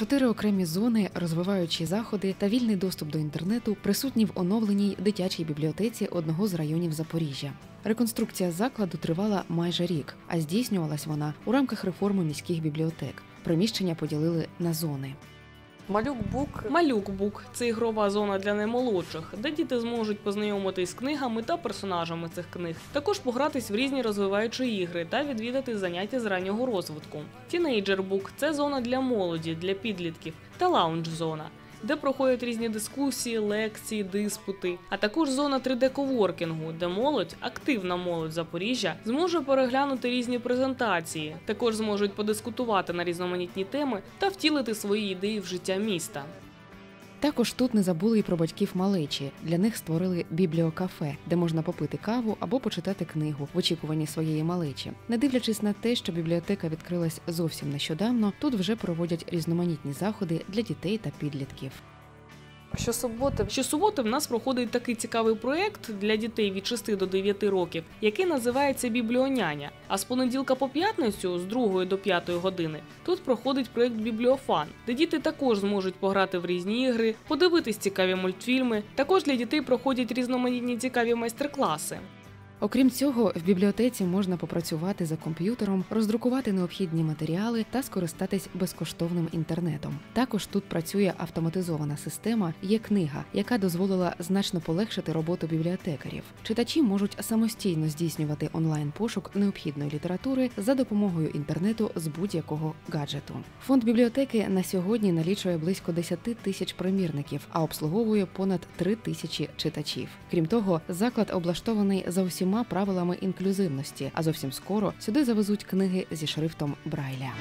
Чотири окремі зони, розвиваючі заходи та вільний доступ до інтернету присутні в оновленій дитячій бібліотеці одного з районів Запоріжжя. Реконструкція закладу тривала майже рік, а здійснювалась вона у рамках реформи міських бібліотек. Приміщення поділили на зони. Малюк-бук Малюк-бук це ігрова зона для наймолодших, де діти зможуть познайомитись з книгами та персонажами цих книг. Також погратись в різні розвиваючі ігри та відвідати заняття з раннього розвитку. Тінейджер-бук це зона для молоді, для підлітків та лаунж-зона. Де проходять різні дискусії, лекції, диспути, а також зона 3D-коворкінгу, де молодь, активна молодь Запоріжжя, зможе переглянути різні презентації, також зможуть подискутувати на різноманітні теми та втілити свої ідеї в життя міста. Також тут не забули і про батьків малечі. Для них створили бібліокафе, де можна попити каву або почитати книгу в очікуванні своєї малечі. Не дивлячись на те, що бібліотека відкрилась зовсім нещодавно, тут вже проводять різноманітні заходи для дітей та підлітків. Щосуботи Щосуботи в нас проходить такий цікавий проєкт для дітей від 6 до 9 років, який називається Бібліоняня. А з понеділка по п'ятницю, з 2 до 5 години, тут проходить проєкт Бібліофан, де діти також зможуть пограти в різні ігри, подивитись цікаві мультфільми. Також для дітей проходять різноманітні цікаві майстер-класи. Окрім цього, в бібліотеці можна попрацювати за комп'ютером, роздрукувати необхідні матеріали та скористатись безкоштовним інтернетом. Також тут працює автоматизована система є книга, яка дозволила значно полегшити роботу бібліотекарів. Читачі можуть самостійно здійснювати онлайн пошук необхідної літератури за допомогою інтернету з будь-якого гаджету. Фонд бібліотеки на сьогодні налічує близько 10 тисяч примірників, а обслуговує понад 3 тисячі читачів. Крім того, заклад облаштований за усіма правилами інклюзивності, а зовсім скоро сюди завезуть книги зі шрифтом Брайля.